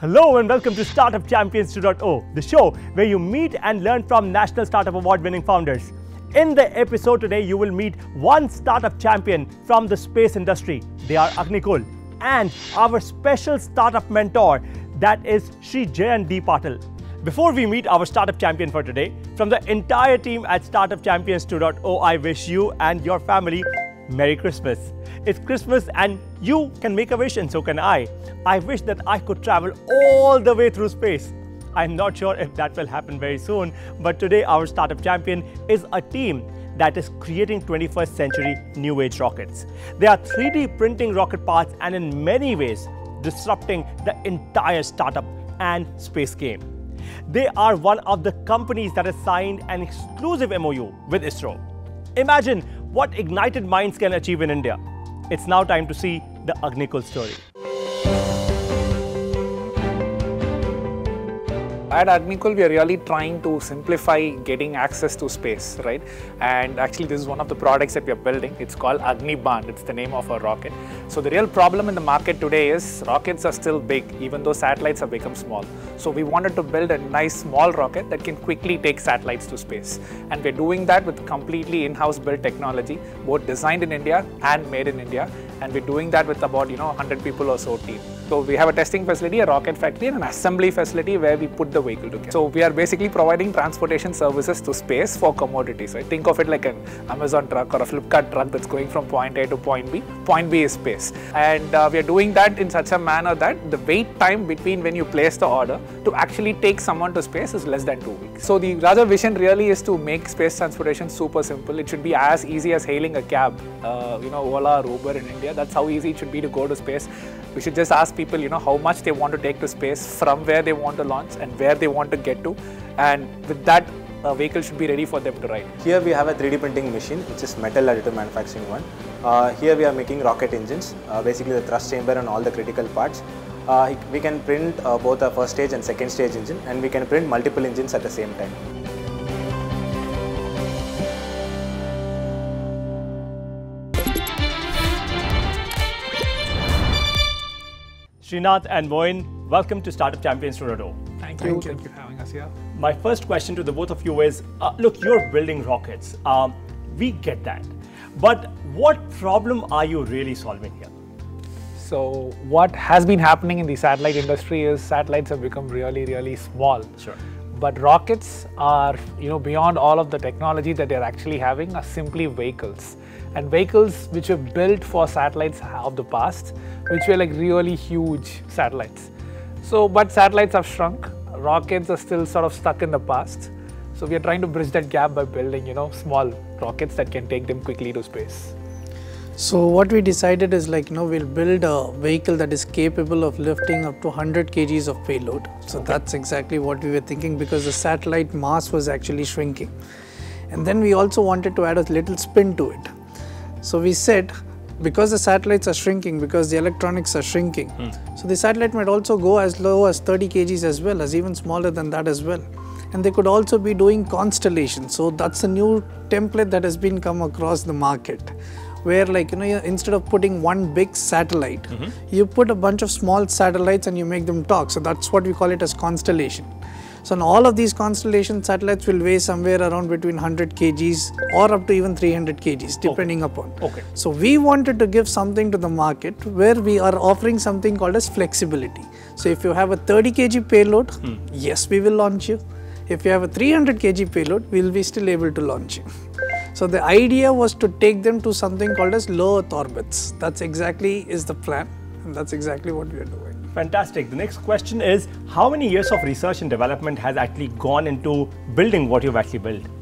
Hello and welcome to Startup Champions 2.0, the show where you meet and learn from National Startup Award winning founders. In the episode today, you will meet one startup champion from the space industry. They are Agnikul and our special startup mentor, that is Sri Jayant D. Patil. Before we meet our startup champion for today, from the entire team at Startup Champions 2.0, I wish you and your family Merry Christmas. It's Christmas and you can make a wish and so can I. I wish that I could travel all the way through space. I'm not sure if that will happen very soon, but today our startup champion is a team that is creating 21st century new age rockets. They are 3D printing rocket parts and in many ways disrupting the entire startup and space game. They are one of the companies that has signed an exclusive MOU with ISRO. Imagine what ignited minds can achieve in India. It's now time to see the Agnikul story. At Agnikul, we are really trying to simplify getting access to space, right? And actually, this is one of the products that we are building. It's called Agnibaan. It's the name of our rocket. So the real problem in the market today is rockets are still big, even though satellites have become small. So we wanted to build a nice small rocket that can quickly take satellites to space. And we're doing that with completely in-house built technology, both designed in India and made in India. And we're doing that with about, you know, 100 people or so team. So we have a testing facility, a rocket factory, and an assembly facility where we put the vehicle together. So we are basically providing transportation services to space for commodities. Think of it like an Amazon truck or a Flipkart truck that's going from point A to point B. Point B is space. And uh, we are doing that in such a manner that the wait time between when you place the order to actually take someone to space is less than two weeks. So the larger vision really is to make space transportation super simple. It should be as easy as hailing a cab, uh, you know, Ola or Uber in India. That's how easy it should be to go to space. We should just ask people, you know, how much they want to take to space, from where they want to launch, and where they want to get to. And with that, a vehicle should be ready for them to ride. Here we have a 3D printing machine, which is metal additive manufacturing one. Uh, here we are making rocket engines, uh, basically the thrust chamber and all the critical parts. Uh, we can print uh, both a first stage and second stage engine, and we can print multiple engines at the same time. Srinath and Moin, welcome to Startup Champions 2.0. Thank you. Thank you for having us here. My first question to the both of you is, uh, look, you're building rockets. Um, we get that. But what problem are you really solving here? So what has been happening in the satellite industry is satellites have become really, really small. Sure. But rockets are, you know, beyond all of the technology that they're actually having are simply vehicles. And vehicles which were built for satellites of the past, which were like really huge satellites. So, but satellites have shrunk. Rockets are still sort of stuck in the past. So we are trying to bridge that gap by building, you know, small rockets that can take them quickly to space. So what we decided is like, you know, we'll build a vehicle that is capable of lifting up to 100 kgs of payload. So okay. that's exactly what we were thinking because the satellite mass was actually shrinking. And then we also wanted to add a little spin to it. So we said, because the satellites are shrinking, because the electronics are shrinking, mm. so the satellite might also go as low as 30 kgs as well, as even smaller than that as well. And they could also be doing constellations. So that's a new template that has been come across the market where like you know instead of putting one big satellite mm-hmm. you put a bunch of small satellites and you make them talk. So that's what we call it as constellation. So all of these constellation satellites will weigh somewhere around between 100 kgs or up to even 300 kgs depending okay. upon. Okay. So we wanted to give something to the market where we are offering something called as flexibility. So if you have a 30 kg payload hmm. yes we will launch you. If you have a 300 kg payload we'll be still able to launch you so the idea was to take them to something called as low Earth orbits. That's exactly is the plan and that's exactly what we are doing. Fantastic. The next question is how many years of research and development has actually gone into building what you've actually built?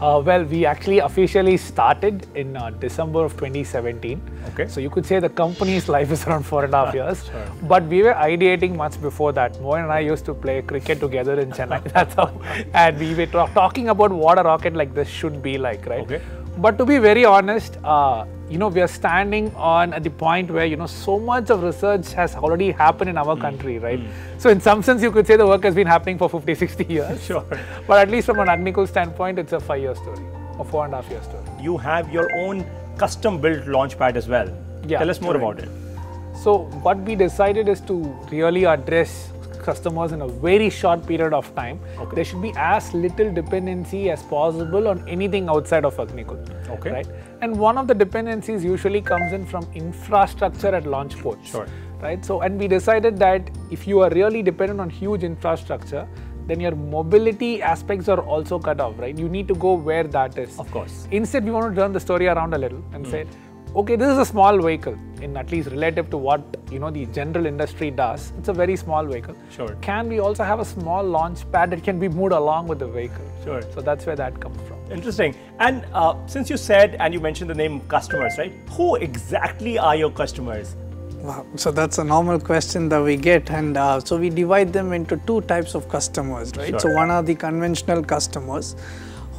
Uh, well, we actually officially started in uh, December of 2017. Okay. So you could say the company's life is around four and a half years. Sure. But we were ideating much before that. Moin and I used to play cricket together in Chennai. That's how. And we were talking about what a rocket like this should be like, right? Okay. But to be very honest, uh, you know, we are standing on at the point where, you know, so much of research has already happened in our Hmm. country, right? So in some sense, you could say the work has been happening for 50, 60 years. Sure. But at least from an Agnikul standpoint, it's a five-year story, a four and a half year story. You have your own custom built launchpad as well. Yeah, Tell us more correct. about it. So what we decided is to really address customers in a very short period of time. Okay. There should be as little dependency as possible on anything outside of Agnikul. Okay. Right. And one of the dependencies usually comes in from infrastructure at launch ports. Sure. Right. So and we decided that if you are really dependent on huge infrastructure, then your mobility aspects are also cut off, right? You need to go where that is. Of course. Instead, we want to turn the story around a little and Hmm. say, okay, this is a small vehicle in at least relative to what you know the general industry does. It's a very small vehicle. Sure. Can we also have a small launch pad that can be moved along with the vehicle? Sure. So that's where that comes from. Interesting. And uh, since you said and you mentioned the name customers, right? Who exactly are your customers? Wow. So that's a normal question that we get, and uh, so we divide them into two types of customers, right? Sure. So one are the conventional customers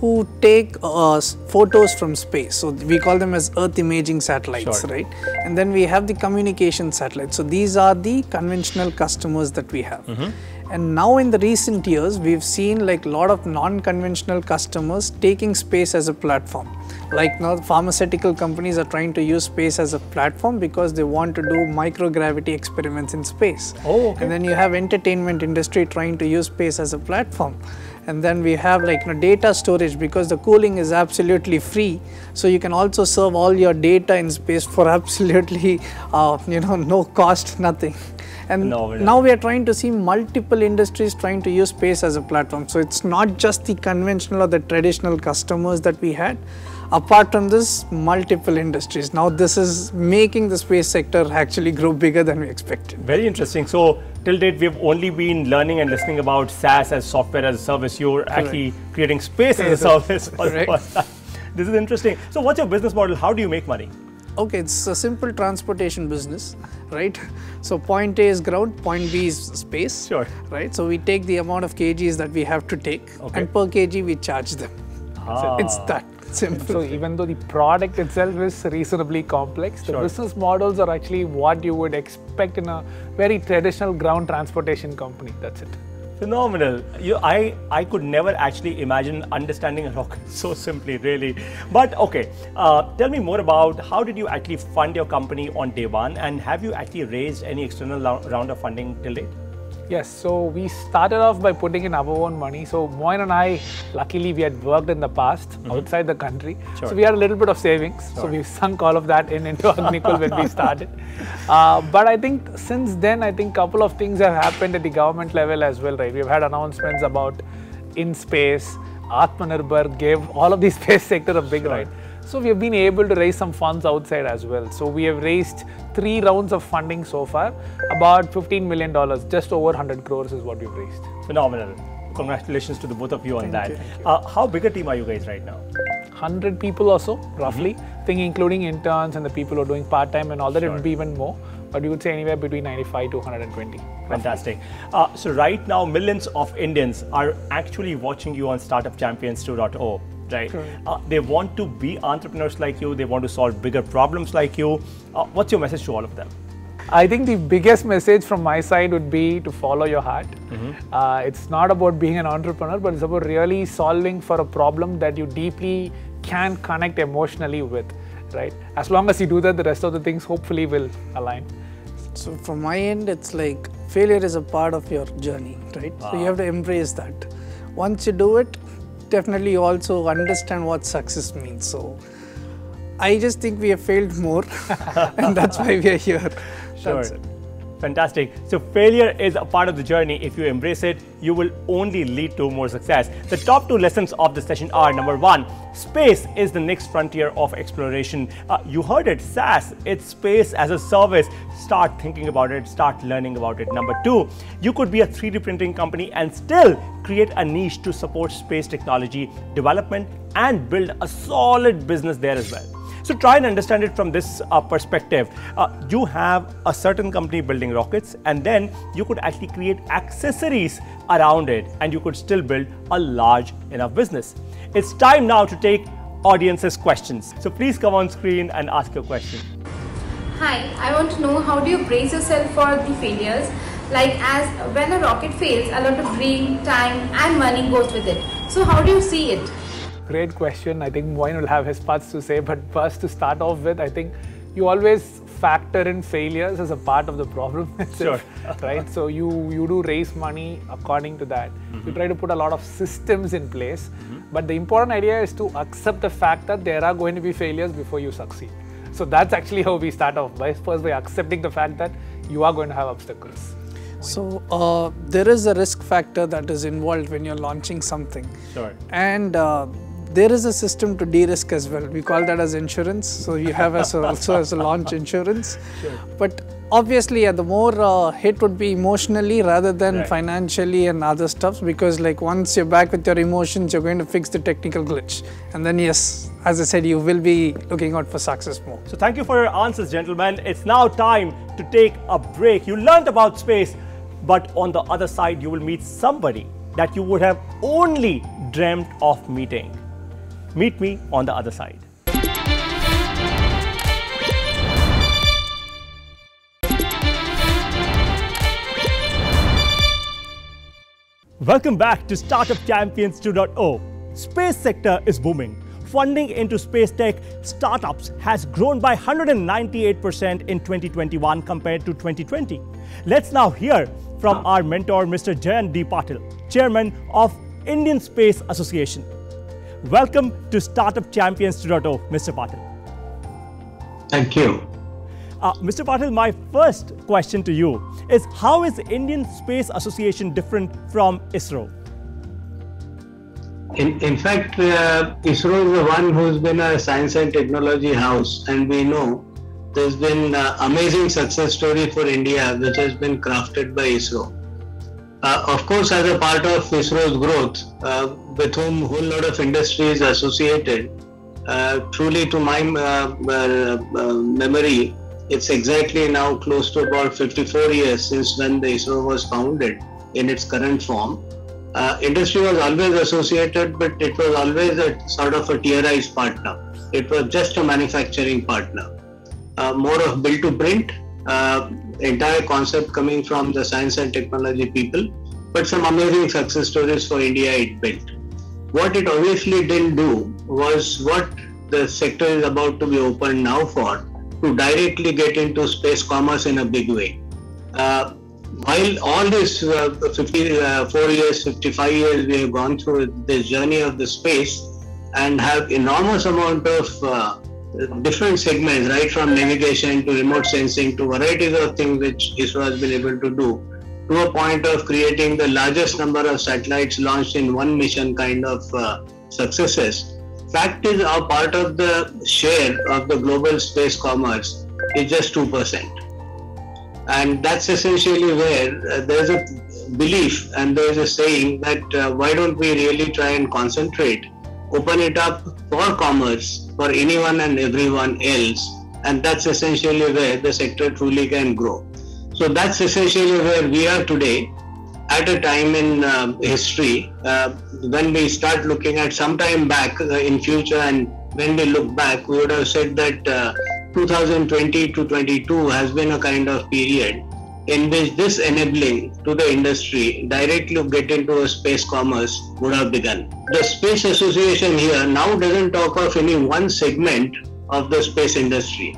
who take uh, photos from space. So we call them as Earth imaging satellites, Sure. right? And then we have the communication satellites. So these are the conventional customers that we have. And now in the recent years, we've seen like a lot of non-conventional customers taking space as a platform. Like now, pharmaceutical companies are trying to use space as a platform because they want to do microgravity experiments in space. Oh, okay. And then you have entertainment industry trying to use space as a platform. And then we have like you know, data storage because the cooling is absolutely free. So you can also serve all your data in space for absolutely, uh, you know, no cost, nothing. And Phenomenal. now we are trying to see multiple industries trying to use space as a platform. So it's not just the conventional or the traditional customers that we had. Apart from this, multiple industries. Now this is making the space sector actually grow bigger than we expected. Very interesting. So, till date, we've only been learning and listening about SaaS as software as a service. You're actually creating space as a service. for the first time. This is interesting. So, what's your business model? How do you make money? Okay, it's a simple transportation business, right? So point A is ground, point B is space. Sure. Right. So we take the amount of kgs that we have to take, Okay. and per kg we charge them. Ah. It's that simple. So even though the product itself is reasonably complex, the Sure. business models are actually what you would expect in a very traditional ground transportation company. That's it. Phenomenal. You, I, I could never actually imagine understanding a rocket so simply, really. But okay, uh, tell me more about how did you actually fund your company on day one, and have you actually raised any external round of funding till date? Yes, so we started off by putting in our own money. So Moin and I, luckily, we had worked in the past outside the country, Sure. so we had a little bit of savings. So we sunk all of that in into Agnikul when we started. Uh, but I think since then, I think a couple of things have happened at the government level as well, right? We've had announcements about IN-SPACe. Atmanirbhar gave all of the space sector a big ride. So we have been able to raise some funds outside as well. So we have raised three rounds of funding so far, about 15 million dollars, just over 100 crores is what we've raised. Phenomenal. Congratulations to the both of you on that. you, Uh, how big a team are you guys right now? 100 people or so, roughly. I think including interns and the people who are doing part time and all that, it would be even more. But you would say anywhere between 95 to 120. Fantastic. Uh, so right now, millions of Indians are actually watching you on Startup Champions 2.0. Right? Uh, they want to be entrepreneurs like you. They want to solve bigger problems like you. Uh, what's your message to all of them? I think the biggest message from my side would be to follow your heart. Uh, it's not about being an entrepreneur, but it's about really solving for a problem that you deeply can connect emotionally with, right? As long as you do that, the rest of the things hopefully will align. So from my end, it's like failure is a part of your journey, right? So you have to embrace that. Once you do it, definitely also understand what success means. So I just think we have failed more, and that's why we are here. Sure. Fantastic. So failure is a part of the journey. If you embrace it, you will only lead to more success. The top two lessons of the session are number one, space is the next frontier of exploration. Uh, you heard it, SaaS, it's space as a service. Start thinking about it, start learning about it. Number two, you could be a 3D printing company and still create a niche to support space technology development and build a solid business there as well. So try and understand it from this uh, perspective. Uh, you have a certain company building rockets, and then you could actually create accessories around it, and you could still build a large enough business. It's time now to take audience's questions. So please come on screen and ask your question. Hi, I want to know how do you brace yourself for the failures? Like as when a rocket fails, a lot of brain, time and money goes with it. So how do you see it? Great question. I think Moin will have his parts to say, but first to start off with, I think you always factor in failures as a part of the problem itself, Sure. right? So you you do raise money according to that. You try to put a lot of systems in place, but the important idea is to accept the fact that there are going to be failures before you succeed. So that's actually how we start off by first by accepting the fact that you are going to have obstacles. So uh, there is a risk factor that is involved when you're launching something. Sure. And uh, there is a system to de-risk as well. We call that as insurance. So you have as a, also as a launch insurance. But obviously, uh, the more uh, hit would be emotionally rather than Right. financially and other stuff. Because like once you're back with your emotions, you're going to fix the technical glitch, and then yes, as I said, you will be looking out for success more. So thank you for your answers, gentlemen. It's now time to take a break. You learned about space, but on the other side, you will meet somebody that you would have only dreamt of meeting. Meet me on the other side. Welcome back to Startup Champions 2.0. Space sector is booming. Funding into space tech startups has grown by 198% in 2021 compared to 2020. Let's now hear from our mentor, Mr. Jayant D. Patil, Chairman of Indian Space Association. Welcome to Startup Champions 2.0, Mr. Patil. Thank you. Uh, Mr. Patil, my first question to you is how is Indian Space Association different from ISRO? In, in fact, uh, ISRO is the one who's been a science and technology house, and we know there's been uh, amazing success story for India, which has been crafted by ISRO. Uh, of course, as a part of ISRO's growth, uh, with whom a whole lot of industry is associated, uh, truly to my uh, uh, uh, memory, it's exactly now close to about 54 years since when the ISRO was founded in its current form. Industry was always associated, but it was always a sort of a tierized partner. It was just a manufacturing partner. More of build to print, entire concept coming from the science and technology people, but some amazing success stories for India it built. What it obviously didn't do was what the sector is about to be opened now for to directly get into space commerce in a big way. Uh, while all this uh, 54 years, 55 years, we have gone through this journey of the space and have enormous amount of uh, different segments, right from navigation to remote sensing to varieties of things which ISRO has been able to do, to a point of creating the largest number of satellites launched in one mission kind of uh, successes. Fact is, our part of the share of the global space commerce is just 2% and that's essentially where uh, there's a belief and there's a saying that uh, why don't we really try and concentrate open it up for commerce for anyone and everyone else and that's essentially where the sector truly can grow. So that's essentially where we are today at a time in uh, history uh, when we start looking at some time back uh, in future and when we look back we would have said that uh, 2020 to 22 has been a kind of period in which this enabling to the industry directly get into a space commerce would have begun. The Space Association here now doesn't talk of any one segment of the space industry.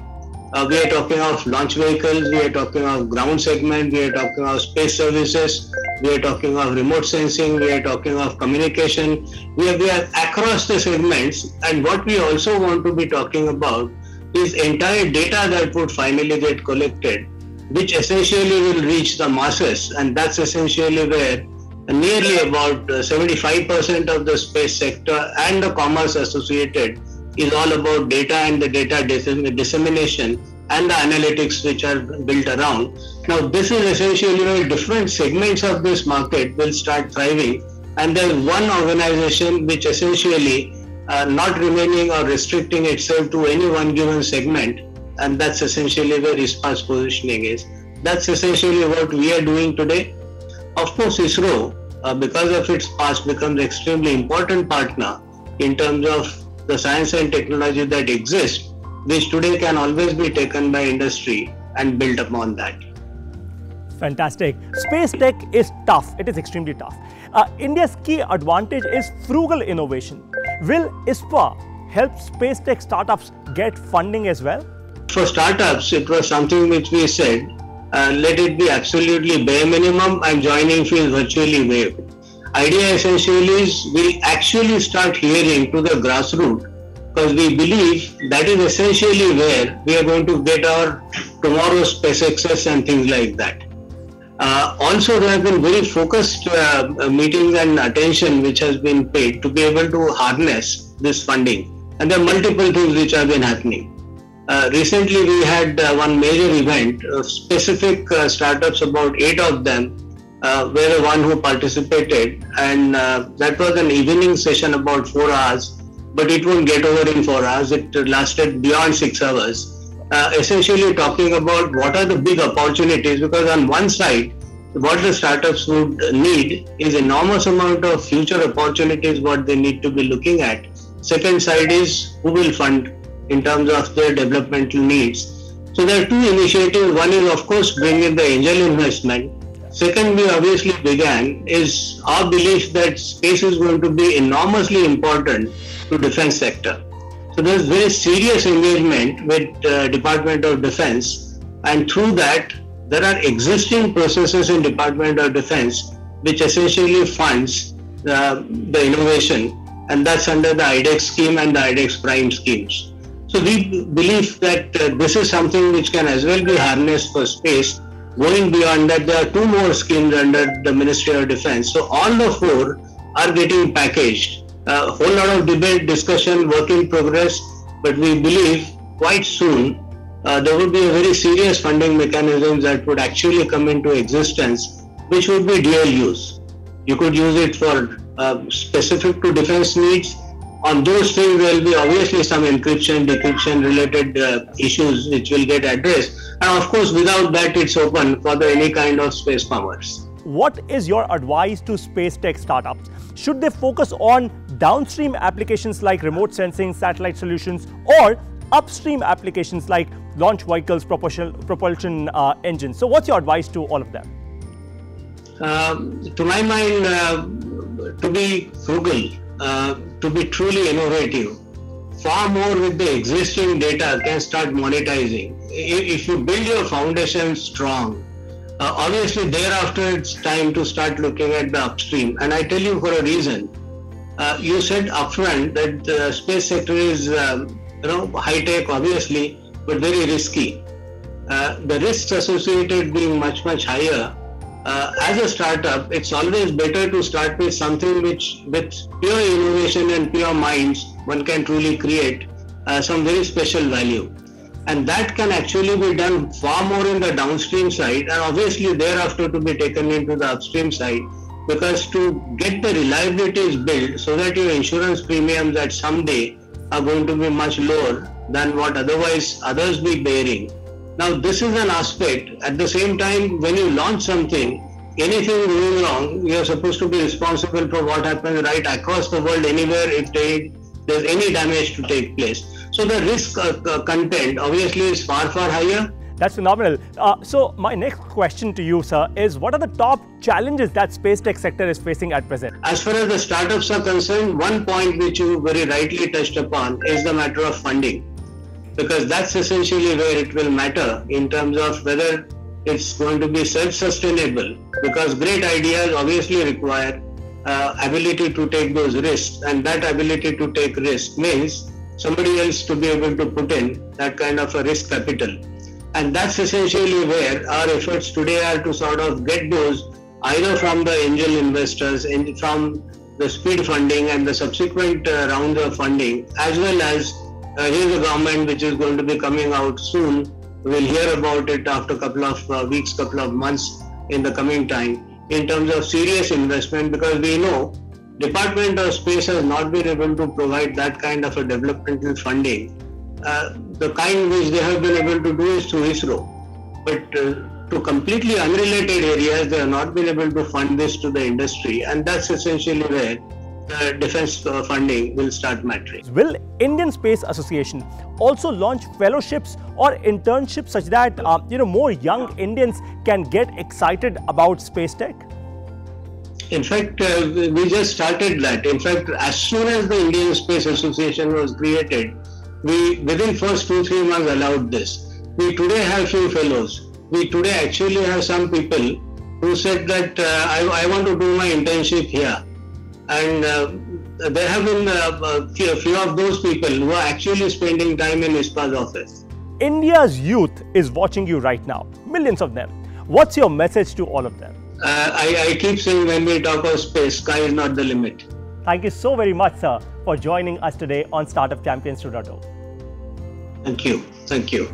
Uh, we are talking of launch vehicles, we are talking of ground segment, we are talking of space services, we are talking of remote sensing, we are talking of communication. We are, we are across the segments, and what we also want to be talking about is entire data that would finally get collected, which essentially will reach the masses, and that's essentially where nearly about uh, 75% of the space sector and the commerce associated is all about data and the data dissemination and the analytics which are built around. Now, this is essentially you know, different segments of this market will start thriving, and there's one organization which essentially uh, not remaining or restricting itself to any one given segment, and that's essentially where response positioning is. That's essentially what we are doing today. Of course, ISRO, uh, because of its past, becomes extremely important partner in terms of the science and technology that exists, which today can always be taken by industry and built upon that. Fantastic. Space tech is tough. It is extremely tough. Uh, India's key advantage is frugal innovation. Will ISPA help space tech startups get funding as well? For startups, it was something which we said, uh, let it be absolutely bare minimum and joining fees virtually waived. Idea essentially is we actually start hearing to the grassroots because we believe that is essentially where we are going to get our tomorrow's space access and things like that. Uh, also, there have been very focused uh, meetings and attention which has been paid to be able to harness this funding. And there are multiple things which have been happening. Uh, recently, we had uh, one major event, uh, specific uh, startups, about eight of them, were the one who participated, and that was an evening session about four hours, but it won't get over in four hours. It lasted beyond six hours. Essentially talking about what are the big opportunities because on one side what the startups would need is enormous amount of future opportunities what they need to be looking at. Second side is who will fund in terms of their developmental needs. So there are two initiatives. One is of course bringing the angel investment. Second we obviously began is our belief that space is going to be enormously important to defense sector. So there's very serious engagement with uh, Department of Defense, and through that, there are existing processes in Department of Defense which essentially funds uh, the innovation, and that's under the IDEX scheme and the IDEX Prime schemes. So we believe that uh, this is something which can as well be harnessed for space. Going beyond that, there are two more schemes under the Ministry of Defense. So all the four are getting packaged a whole lot of debate, discussion, work in progress, but we believe quite soon uh, there would be a very serious funding mechanisms that would actually come into existence, which would be dual use. You could use it for uh, specific to defense needs. On those things, there will be obviously some encryption, decryption related uh, issues which will get addressed. And of course, without that, it's open for the, any kind of space commerce. What is your advice to space tech startups? Should they focus on downstream applications like remote sensing, satellite solutions, or upstream applications like launch vehicles, propulsion, propulsion uh, engines? So, what's your advice to all of them? Um, to my mind, uh, to be frugal, uh, to be truly innovative, far more with the existing data can start monetizing. If you build your foundation strong, uh, obviously, thereafter, it's time to start looking at the upstream. And I tell you for a reason. Uh, you said upfront that the space sector is, um, you know, high tech, obviously, but very risky. Uh, the risks associated being much much higher. Uh, as a startup, it's always better to start with something which, with pure innovation and pure minds, one can truly create uh, some very special value and that can actually be done far more in the downstream side and obviously thereafter to be taken into the upstream side because to get the reliabilities built so that your insurance premiums at some day are going to be much lower than what otherwise others be bearing. Now this is an aspect. At the same time, when you launch something, anything going wrong, you are supposed to be responsible for what happens right across the world anywhere if there's any damage to take place. So the risk uh, uh, content obviously is far, far higher. That's phenomenal. Uh, so my next question to you, sir, is what are the top challenges that space tech sector is facing at present? As far as the startups are concerned, one point which you very rightly touched upon is the matter of funding, because that's essentially where it will matter in terms of whether it's going to be self-sustainable. Because great ideas obviously require uh, ability to take those risks, and that ability to take risk means somebody else to be able to put in that kind of a risk capital. And that's essentially where our efforts today are to sort of get those either from the angel investors and from the seed funding and the subsequent uh, rounds of funding, as well as uh, here's a government which is going to be coming out soon. We'll hear about it after a couple of uh, weeks, couple of months in the coming time in terms of serious investment because we know Department of Space has not been able to provide that kind of a developmental funding. Uh, the kind which they have been able to do is through ISRO. But uh, to completely unrelated areas, they have not been able to fund this to the industry. And that's essentially where uh, defense uh, funding will start mattering. Will Indian Space Association also launch fellowships or internships such that uh, you know more young Indians can get excited about space tech? In fact, uh, we just started that. In fact, as soon as the Indian Space Association was created, we within first two three months allowed this. We today have few fellows. We today actually have some people who said that uh, I, I want to do my internship here and uh, there have been uh, a few, of those people who are actually spending time in ISPA's office. India's youth is watching you right now, millions of them. What's your message to all of them? Uh, I, I keep saying when we talk of space, sky is not the limit. Thank you so very much, sir, for joining us today on Startup Champions 2.0. Thank you. Thank you.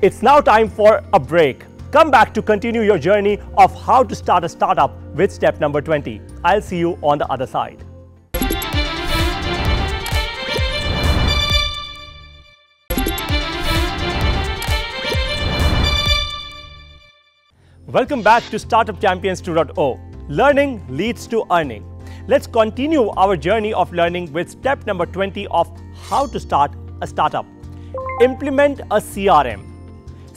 It's now time for a break. Come back to continue your journey of how to start a startup with step number 20. I'll see you on the other side. Welcome back to Startup Champions 2.0. Learning leads to earning. Let's continue our journey of learning with step number 20 of how to start a startup. Implement a CRM.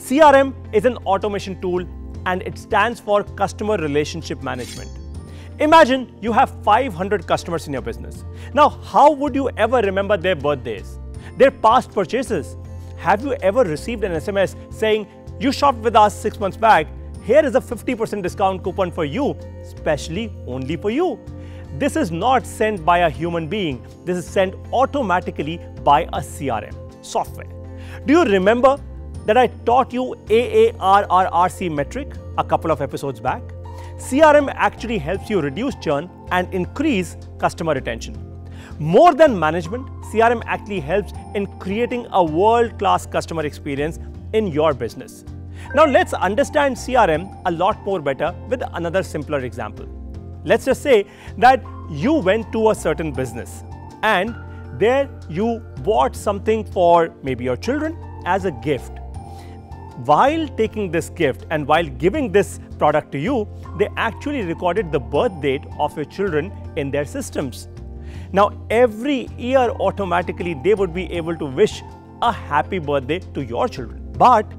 CRM is an automation tool and it stands for Customer Relationship Management. Imagine you have 500 customers in your business. Now, how would you ever remember their birthdays, their past purchases? Have you ever received an SMS saying, You shopped with us six months back, here is a 50% discount coupon for you, specially only for you? This is not sent by a human being, this is sent automatically by a CRM software. Do you remember that I taught you AARRRC metric a couple of episodes back. CRM actually helps you reduce churn and increase customer retention. More than management, CRM actually helps in creating a world-class customer experience in your business. Now let's understand CRM a lot more better with another simpler example. Let's just say that you went to a certain business and there you bought something for maybe your children as a gift while taking this gift and while giving this product to you, they actually recorded the birth date of your children in their systems. Now, every year automatically they would be able to wish a happy birthday to your children. But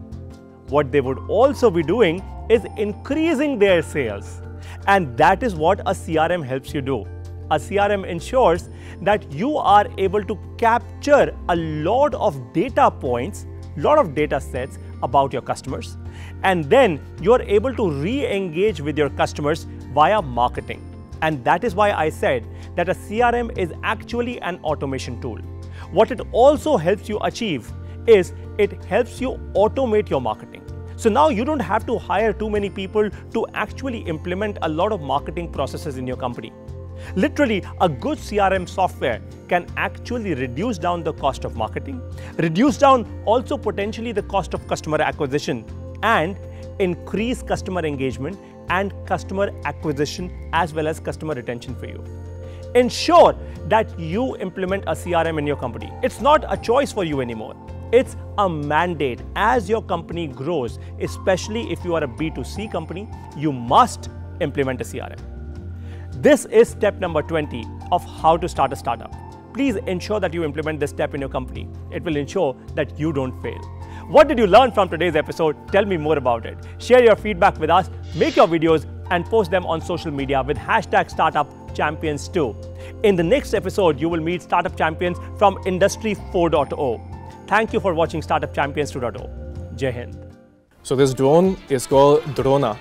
what they would also be doing is increasing their sales. And that is what a CRM helps you do. A CRM ensures that you are able to capture a lot of data points, lot of data sets about your customers. And then you're able to re engage with your customers via marketing. And that is why I said that a CRM is actually an automation tool. What it also helps you achieve is it helps you automate your marketing. So now you don't have to hire too many people to actually implement a lot of marketing processes in your company. Literally, a good CRM software can actually reduce down the cost of marketing, reduce down also potentially the cost of customer acquisition, and increase customer engagement and customer acquisition as well as customer retention for you. Ensure that you implement a CRM in your company. It's not a choice for you anymore. It's a mandate. As your company grows, especially if you are a B2C company, you must implement a CRM. This is step number 20 of how to start a startup. Please ensure that you implement this step in your company. It will ensure that you don't fail. What did you learn from today's episode? Tell me more about it. Share your feedback with us, make your videos, and post them on social media with hashtag startup champions too. In the next episode, you will meet startup champions from Industry 4.0. Thank you for watching Startup Champions 2.0. Jai Hind. So this drone is called Drona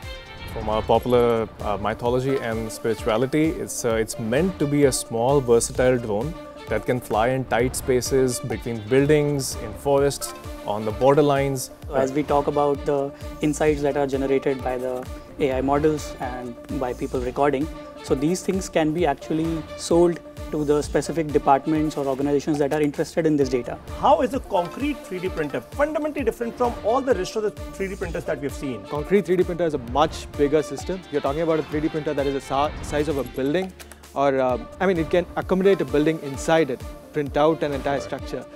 from our popular uh, mythology and spirituality. It's, uh, it's meant to be a small, versatile drone that can fly in tight spaces between buildings, in forests, on the borderlines. As we talk about the insights that are generated by the AI models and by people recording, so these things can be actually sold to the specific departments or organizations that are interested in this data. How is a concrete 3D printer fundamentally different from all the rest of the 3D printers that we've seen? Concrete 3D printer is a much bigger system. You're talking about a 3D printer that is the size of a building or, uh, I mean, it can accommodate a building inside it, print out an entire structure.